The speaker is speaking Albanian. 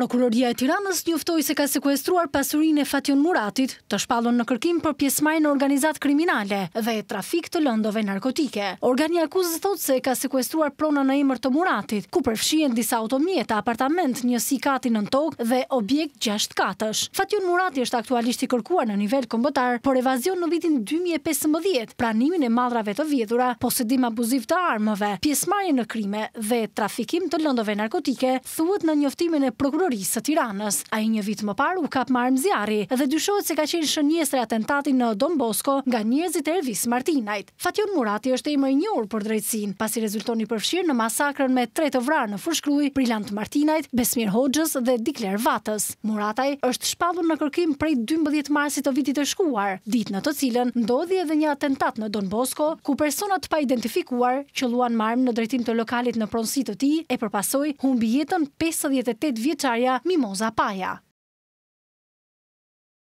Prokuroria e Tiranës njoftoi se ka sekuestruar pasurinë e Fatjon Muratit, të shpallur në kërkim për pjesëmarrje në organizatë kriminale dhe trafik të lëndëve narkotike. Organi i akuzës thotë se ka sekuestruar prona në emër të Muratit, ku përfshihen disa automjete, apartament, njësi kati nën tokë dhe objekt gjashtë katësh. Fatjon Murati është aktualisht i kërkuar në nivel kombëtar për evazion në vitin dy mijë e pesëmbëdhjetë, pranimin e mallrave të vjedhura, posedim abuziv të armëve, pjesëmarrje në krime dhe trafikim të lëndëve narkotike, thuhet në njoftimin e Prokurorisë së Tiranës. Ai një vit më parë u kap me armë zjarri dhe dyshohet se ka qenë shënjestër e atentatit në Don Bosko nga njerëzit e Ervis Martinajt. Fatjon Murati është emër i njohur për drejtësinë, pasi rezulton i përfshirë në masakrën me tre të vrarë në Fushë-Krujë, Brilant Martinajt, Besmir Hoxhës dhe Dikler Vatës. Murataj është shpallur në kërkim prej dymbëdhjetë marsit të vitit të shkuar, ditë në të cilën ndodhi edhe një atentat në Don Bosko, ku persona të paidentifikuar qëlluan me armë në drejtim të lokalit në pronësi të tij e për pasojë humbi jetën pesëdhjetë e tetë vjeçarja Mimoza Paja.